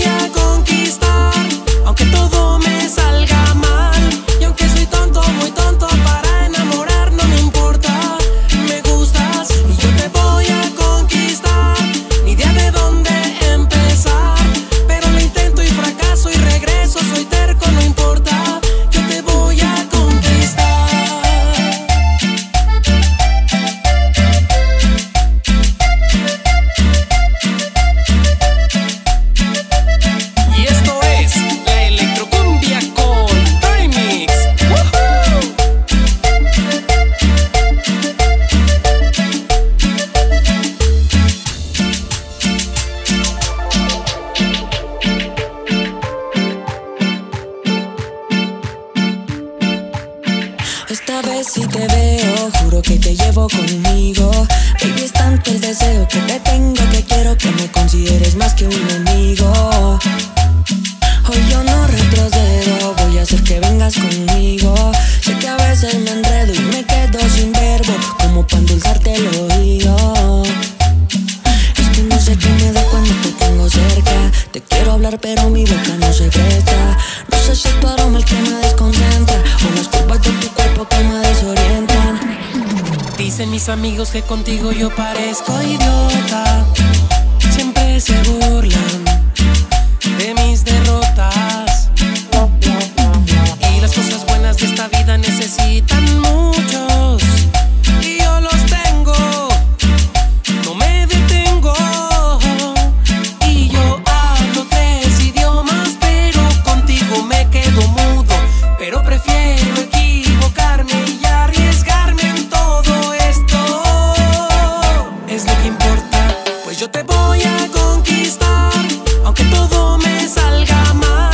soñar Esta vez si te veo, juro que te llevo conmigo. Baby, es tanto el deseo que te tengo que quiero que me consideres más que un amigo. Hoy yo no retrocedo, voy a hacer que vengas conmigo. Sé que a veces me enredo y me quedo sin verbo, como para endulzarte el oído. Es que no sé qué me da cuando te tengo cerca. Te quiero hablar, pero mi boca no se presta. No sé si tu aroma el que me desconcentra o las culpas de tu que me desorientan. Dicen mis amigos que contigo yo parezco idiota. Siempre se burlan conquistar, aunque todo me salga mal.